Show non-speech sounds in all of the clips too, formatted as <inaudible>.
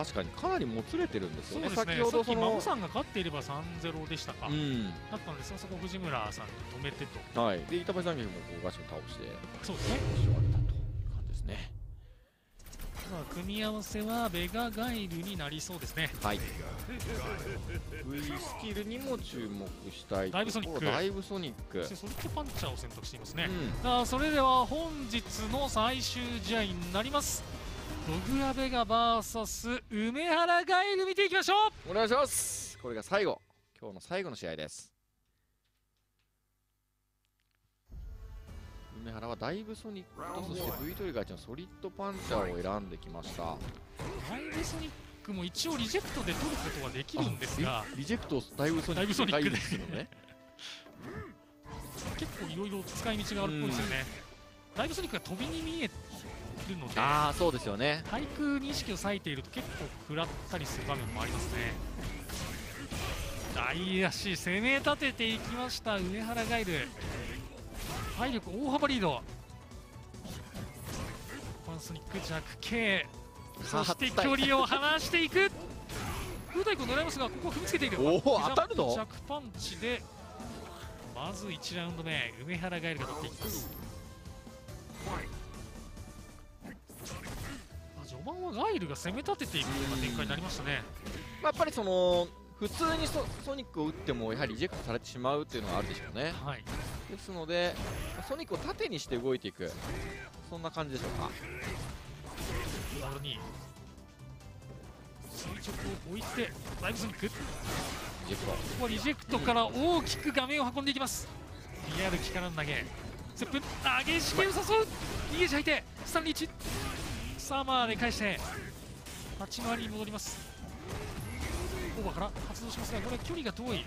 確かにかなりもつれてるんですよね。そうですね。先ほどそさっき孫のさんが勝っていれば3-0でしたか、うん。だったのでそこ藤村さんに止めてと。はい。で板橋残機もこうガチを倒してそうですね。星を上げたという感じですね。まあ組み合わせはベガガイルになりそうですね。はい。V スキルにも注目したいダイブソニック。ダイブソニック。そしてソリッドパンチャーを選択していますね、うん。それでは本日の最終試合になりますドグラベガ VS 梅原ガイル見ていきましょう。お願いします。これが最後。今日の最後の試合です。梅原はダイブソニックとそして V トリガーちゃんソリッドパンチャーを選んできました。ダイブソニックも一応リジェクトで取ることはできるんですが。リリジェクトダイブソニックダイブソニックでですよね。結構いろいろ使い道があるっぽいですよね。ダイブソニックが飛びに見えるのでああそうですよね。対空に意識を割いていると結構食らったりする場面もありますね。大足攻め立てていきました上原ガイル。体力大幅リード。パンソニック弱形そして距離を離していく。風太鼓狙いますがここは踏みつけている。おお当たるの？弱パンチでまず1ラウンド目梅原ガイルが取っていきます序盤はガイルが攻め立てていくような展開になりましたね。まあやっぱりその普通にソソニックを打ってもやはりリジェクトされてしまうっていうのはあるでしょうね。はい。ですのでソニックを縦にして動いていく。そんな感じでしょうか。垂直を置いてダイブソニック。こリジェクト。こはリジェクトから大きく画面を運んでいきます。リアル力の投げ。スップ投げしけを誘う。逃げちゃいてスタンリーチサーマーで返して立ち回りに戻ります。オーバーから発動しますがこれ距離が遠い。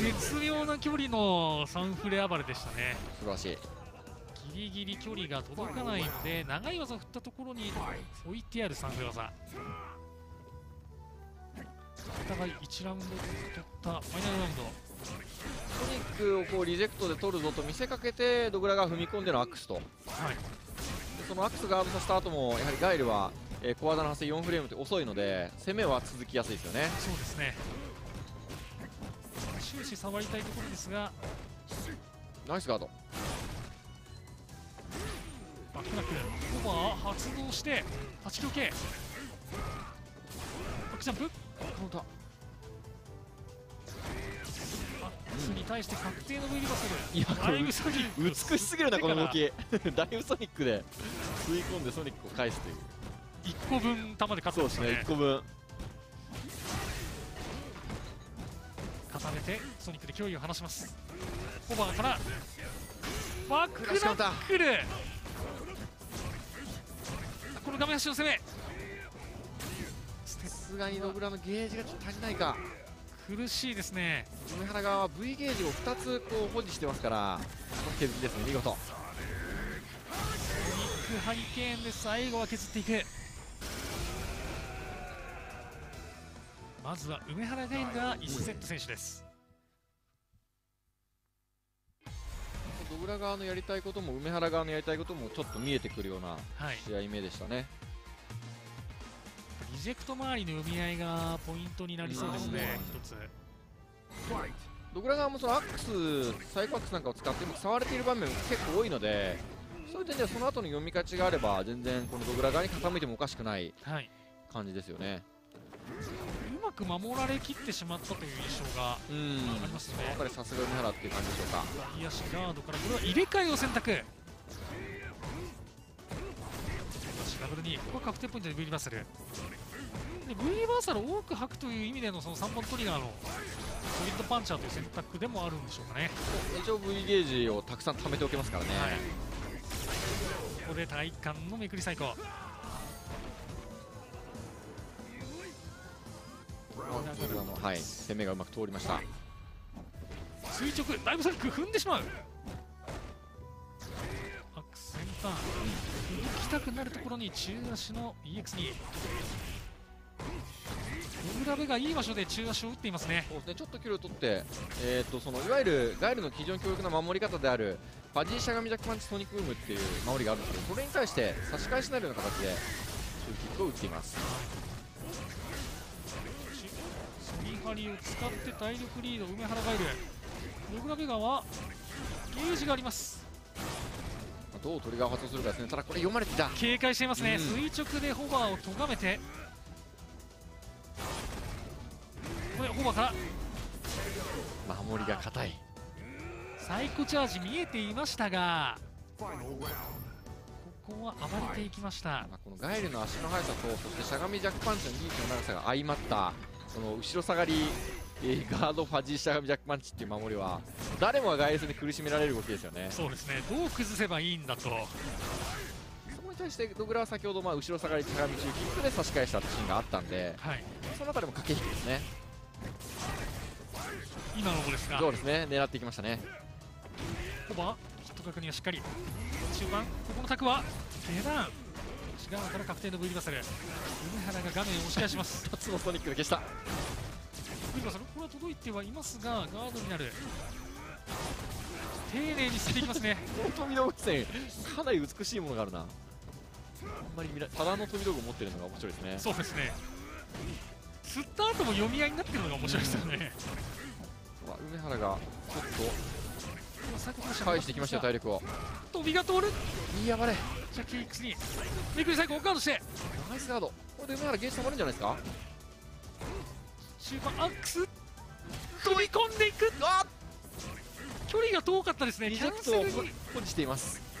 絶妙な距離のサンフレ暴れでしたね。素晴らしい。ギリギリ距離が届かないので長い技を振ったところに置いてあるサンフレ技。お互い1ラウンドずつ取ったファイナルラウンド。ソニックをこうリジェクトで取るぞと見せかけてドグラが踏み込んでのアックスと。はい。でそのアックスがアーブさせた後もやはりガイルは、えー小技の発生4フレームって遅いので攻めは続きやすいですよね。そうですね。終始触りたいところですが。ナイスガード。バックナック。オーバー発動して8キロ系バックジャンプカウンタースに対して確定の V リバーサルいやこれダイブソニック美しすぎるなこの動手きダ <laughs> イブソニックで吸い込んでソニックを返すという。1個分球で勝ってそうですねましたね1個分。固めてソニックで脅威を離します。オーバーからバックナックル。この画面端の攻め。さすがにドグラのゲージがちょっと足りないか苦しいですね。梅原側は V ゲージを2つこう保持してますからこの削りですね見事。ニックハリケーンで最後は削っていく。まずは梅原ガイルが1セット選手です。ドグラ側のやりたいことも梅原側のやりたいこともちょっと見えてくるようなはい。試合目でしたね。リジェクト周りの読み合いがポイントになりそうですねうん。一つ。ドグラ側もそのアックスサイコアックスなんかを使って触れている場面も結構多いのでそういう点ではその後の読み勝ちがあれば全然このドグラ側に傾いてもおかしくないはい。感じですよね。うまく守られきってしまったという印象がうん。ありますね。やっぱりさすが梅原っていう感じでしょうか。右足ガードからこれは入れ替えを選択。ダブルにここは確定ポイントで V リバーサルで V リバーサルを多く吐くという意味でのその3本トリガーのスリットパンチャーという選択でもあるんでしょうかね。一応 V ゲージをたくさん貯めておけますからね、はい、ここで体幹のめくり最高はい、攻めがうまく通りました。垂直ダイブサック踏んでしまう。アクセンター。行きたくなるところに中足の EX2 ムラベがいい場所で中足を打っていますね。そうですね。ちょっと距離を取って、えーと、そのいわゆるガイルの基準に強力な守り方であるパジーシャガミジャックパンチソニックブームっていう守りがあるんですけどそれに対して差し返しになるような形でシューキックを打っています。スミハリを使って体力リード梅原ガイル。ムラベガはゲージがあります。どうトリガーを発動するかですね。ただこれ読まれてた。警戒していますね、うん、垂直でホバーをとがめて。ホバーから。守りが硬い。サイコチャージ見えていましたがここは暴れていきました。まあこのガエルの足の速さとそしてしゃがみジャックパンチのリーチの長さが相まったその後ろ下がり、えーガードファジーしゃがみジャックパンチっていう守りは誰もがガエル戦で苦しめられる動きですよね。そうですね。どう崩せばいいんだと。そこに対してドグラは先ほどまあ後ろ下がりしゃがみ中キックで差し返したシーンがあったんではい。その中でも駆け引きですね今のとこですが。そうですね。狙っていきましたね。ホバーヒット確認はしっかり。中盤ここのタクは下段内側から確定の V リバサル。梅原が画面を押し返します。2つのソニックで消した。V リバサルこれは届いてはいますがガードになる。丁寧に捨てていきますね。この飛び道具戦かなり美しいものがあるな。あんまり見らただの飛び道具を持ってるのが面白いですね。そうですね釣った後も読み合いになってるのが面白いですよね。<laughs> うわ梅原がちょっと返返してきましたよ体力を。飛びが通る。いいやばれ。じゃあ KX に。めくり最後ガードして。ナイスガード。これで梅原ゲージ溜まるんじゃないですか？中盤アックス。飛び込んでいく。あ距離が遠かったですね。リキャンセルに。保持しています。と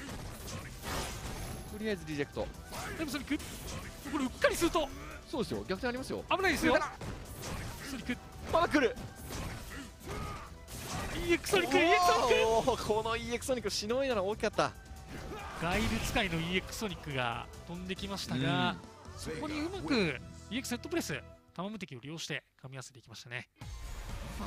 りあえずリジェクト。でもソニックこれうっかりすると。そうですよ。逆転ありますよ。危ないですよ。ソニックまだ来る。EX ソニック EX ソニック。この EX ソニックしのいだの大きかった。ガイル使いの EX ソニックが飛んできましたが、そこにうまく EX セットプレス玉無敵を利用して噛み合わせていきましたね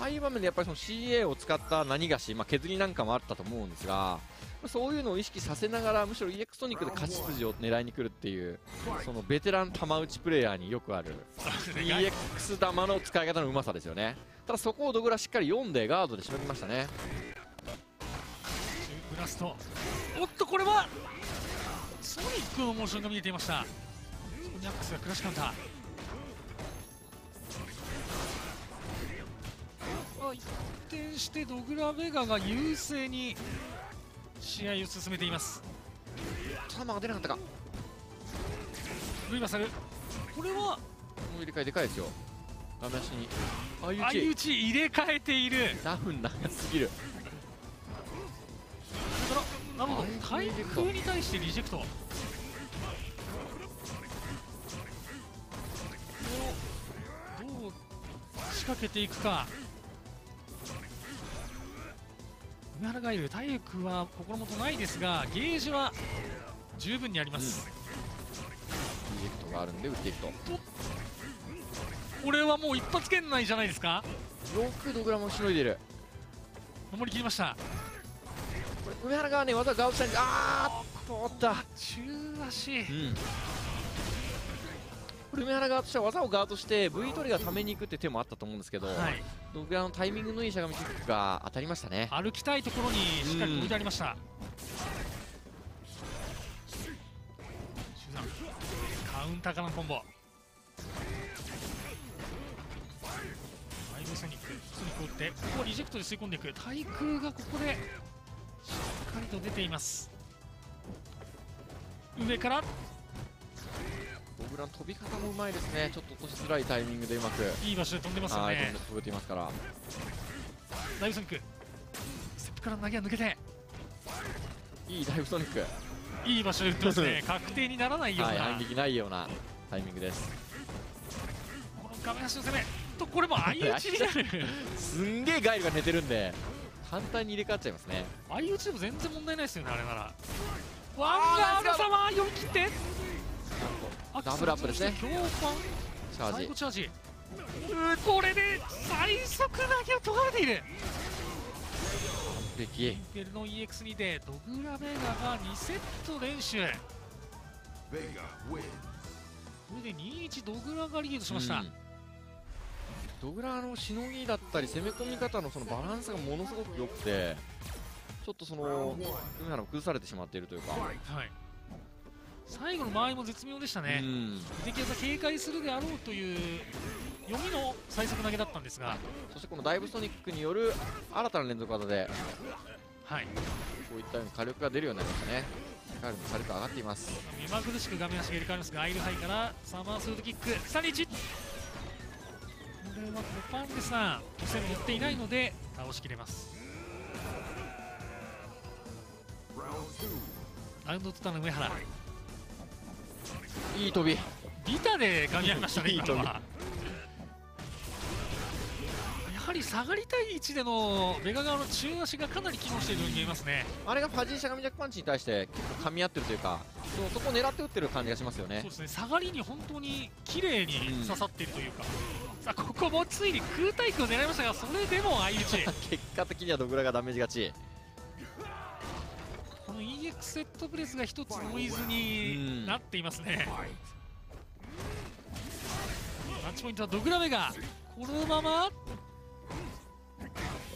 ああいう場面でやっぱりその CA を使った何がし、まあ、削りなんかもあったと思うんですがそういうのを意識させながらむしろ EX トニックで勝ち筋を狙いに来るっていうそのベテラン玉打ちプレイヤーによくある EX 玉の使い方のうまさですよね。ただそこをドグラしっかり読んでガードでしのぎましたね。ブラスト。おっとこれはソニックのモーションが見えていました。そこにアックスがクラッシュカウンター。一転してドグラベガが優勢に試合を進めています。球が出なかったか。ルイバサル。これはこの入れ替えでかいですよ。画面足に相相打打ち入れ替えている。ダウン長すぎる。だからなるほど。対空に対してリジェクト。どう仕掛けていくか梅原がいる体力は心もとないですがゲージは十分にあります、リジェクトがあるんで打っていくと。これはもう一発圏内じゃないですか？よくドグラもしのいでる。守りきりました。これ梅原がね技ガードしたんあー通った。中足。うんこれ梅原側としては技をガードして V トリガーために行くって手もあったと思うんですけど、はい。ドグラのタイミングのいいしゃがみキックが当たりましたね。歩きたいところにしっかりと置いてありました、カウンターからのコンボ。アイブソニックソニックを打ってここをリジェクトで吸い込んでいく。対空がここでしっかりと出ています。上からドグラの飛び方もうまいですね。ちょっと落としづらいタイミングでうまく。いい場所で飛んでますよね。で飛べていますから。ダイブソニック。ステップから投げが抜けて。いいダイブソニック。いい場所で打ってますね。<laughs> 確定にならないような、はい反撃ないようなタイミングです。この画面足の攻め。とこれも相打ちになる。<laughs> すんげえガイルが寝てるんで簡単に入れ替わっちゃいますね。相打ちでも全然問題ないですよねあれなら。ワンガード様読み切ってダブルアップですね。強パンチャージ。最後チャージ。これで最速投げを取られている。完璧。ルの EX2 でドグラベガが2セット連取。これで2-1ドグラがリードしました、うん。ドグラのしのぎだったり攻め込み方のそのバランスがものすごく良くてちょっとその梅原も崩されてしまっているというか。はい最後の間合いも絶妙でしたね、うん。秀樹技警戒するであろうという読みの最速投げだったんですが、そしてこのダイブソニックによる新たな連続技ではい、こういったように火力が出るようになりましたね。カールの火力上がっています。目まぐるしく画面足が入れ替わりますがアイルハイからサマースードキック。321これはコパンデさん突然乗っていないので倒しきれます。ラウンドを取ったの上原いい飛び。ビタで噛み合いましたね、いい今のは。やはり下がりたい位置でのベガ側の中足がかなり機能しているように見えますね。あれがファジーしゃがみジャックパンチに対して結構噛み合ってるというかそうそこを狙って打ってる感じがしますよね。そうですね、下がりに本当に綺麗に刺さっているというか、さあここもついに空対空を狙いましたが、それでも相打ち、<laughs> 結果的にはドグラがダメージ勝ち EX セットプレスが一つノイズになっていますね。マッチポイントはドグラメがこのまま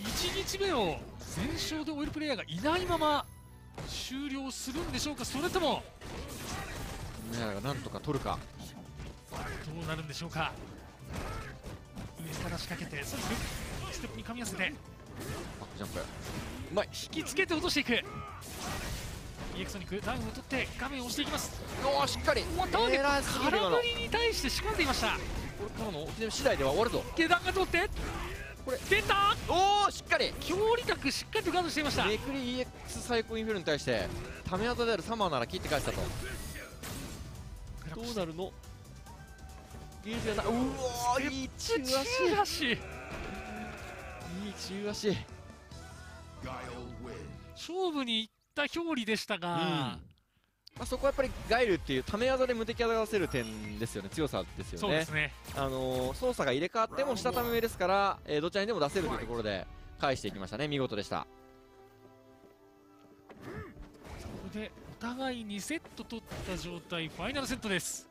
1日目を全勝で終えるプレイヤーがいないまま終了するんでしょうか。それともなんとか取るか。どうなるんでしょうか。上から仕掛けてそれステップに噛み合わせて。バックジャンプ。うまい。引きつけて落としていく EX ソニックダウンを取って画面を押していきます。おーしっかり。おっとで狙いすぎる今の空振りに対して仕込んでいました。これからの沖縄次第では終わるぞ。下段が通ってこれ。出た。おおしっかり。強利角しっかりとガードしていました。めくり EX サイコインフェルに対してため技であるサマーなら切って返したと。どうなるの？ゲージがなうおーいい中足。いい中足。勝負に行った表裏でしたが、まあ、そこはやっぱりガイルっていうため技で無敵技が出せる点ですよね。強さですよね。そうですね。あのー操作が入れ替わっても下ため目ですから、えーどちらにでも出せるというところで返していきましたね。見事でした。これでお互い2セット取った状態。ファイナルセットです。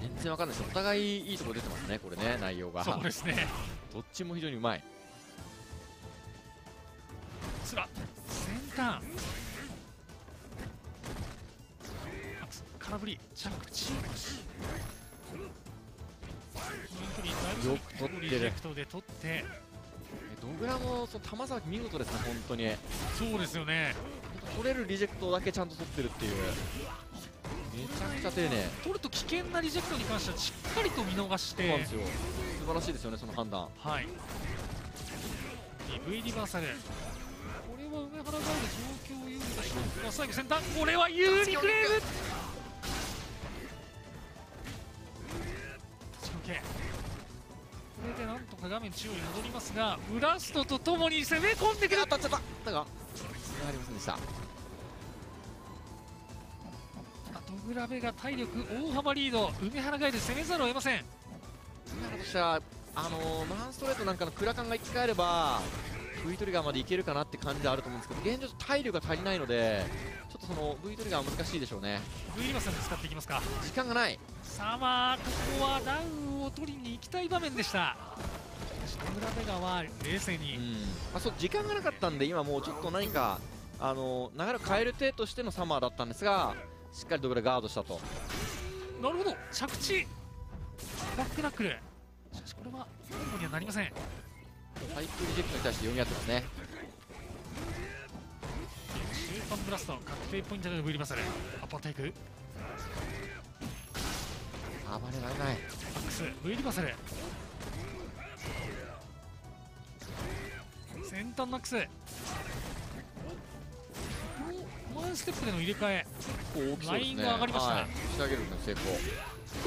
全然わかんないです。お互いいいところ出てますね。これね内容が。そうですね。どっちも非常にうまい。つら先端空振り着地よく取ってるリジェクトで取ってえドグラもその玉さばき見事ですね本当に。そうですよね。取れるリジェクトだけちゃんと取ってるっていう。めちゃくちゃ丁寧。取ると危険なリジェクトに関してはしっかりと見逃して。そうなんですよ。素晴らしいですよねその判断。はい。V リバーサル。これは梅原ガール状況有利でしょうか最後先端。これは有利フレームか画面中央に戻りますがブラストとともに攻め込んでくる。当たっちゃった。だが繋がりませんでした。あドグラベが体力大幅リード。梅原ガイル攻めざるを得ません。今としてはあのーマンストレートなんかのクラカンが生き返れば V トリガーまでいけるかなって感じではあると思うんですけど現状体力が足りないのでちょっとその V トリガーは難しいでしょうね。V リバーサル使っていきますか？時間がない。さあまあここはダウンを取りに行きたい場面でしたしかしドグラベガは冷静に、うん。まあ、そう時間がなかったんで今もうちょっと何かあの流れを変える手としてのサマーだったんですがしっかりとこれガードしたと。なるほど。着地。バックナックル。しかしこれはコンボにはなりません。サイクルリジェクトに対して読み合ってますね。終盤ブラスト確定ポイントでの V リバーサルアッパーテイク。暴れられない。マックス V リバーサル先端マックスワンステップでの入れ替え。こう大きそうですね。ラインが上がりました。はい、仕上げるの成功。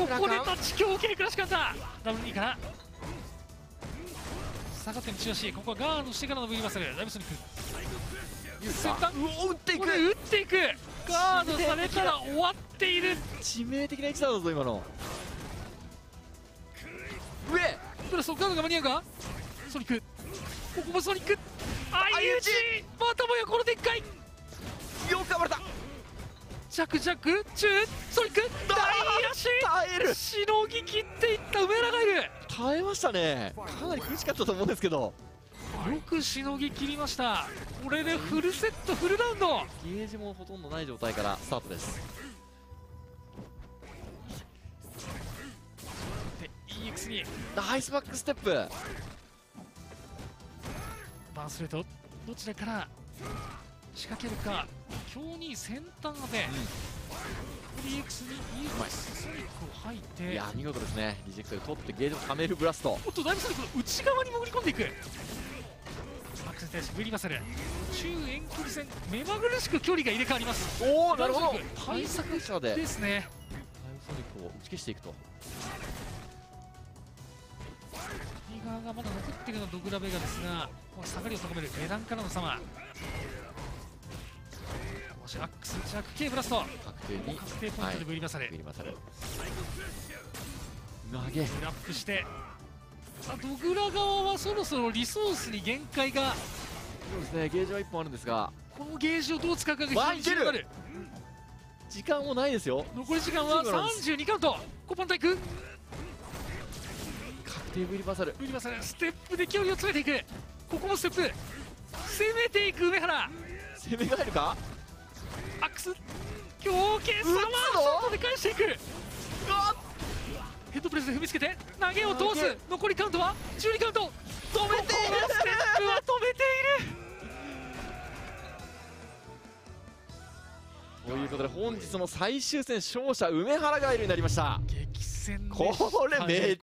ここでタッチ強気にクラッシュカウンター。ダブル2から下がっての中足ここはガードしてからの V リバーサル。ダイブスニック。ユ先端。うお打っていく。打っていく。ガードされたら終わっている。致命的な位置だぞ今の。上。プラスガードが間に合うか？ソニックここもソニック。相打ち。またもやこのカいよく頑張れた。弱弱中ソニック。大ラらシい耐えるしのぎ切っていった上田がいる。耐えましたね。かなり苦しかったと思うんですけど。よくしのぎ切りました。これでフルセットフルラウンド。ゲージもほとんどない状態からスタートです。で EX に。ナイスバックステップ。バースレートどちらから仕掛けるか。強に先端で、3X に EX ソニックを吐いて。いや見事ですね。リジェクトで取ってゲージを貯めるブラスト。おっとだいぶソニックの内側に潜り込んでいく。アクセン対しブリバサル。中遠距離戦目まぐるしく距離が入れ替わります。おおなるほど。対対策者で。ですね。ソニックを打ち消していくと右側がまだ残っているのはドグラベガですがこの下がりを高める下段からのサマー。もしアックスジャック K ブラスト確定に。確定ポイントでブリバサル、ビリマサル投げ。ラップして。さあドグラ側はそろそろリソースに限界が。そうですねゲージは1本あるんですが。このゲージをどう使うかが非常に重要になる。時間もないですよ。残り時間はそうなんです。32カウント。コパンタイク確定ビリマサル。バサルステップで距離を詰めていく。ここもステップ。攻めていく梅原。攻めが入るか？アックス。強肩サマーショットで返していく。ヘッドプレスで踏みつけて投げを通す。残りカウントは12カウント。止めている。ステップは止めている。ということで本日の最終戦勝者梅原ガエルになりました。激戦でこれめっ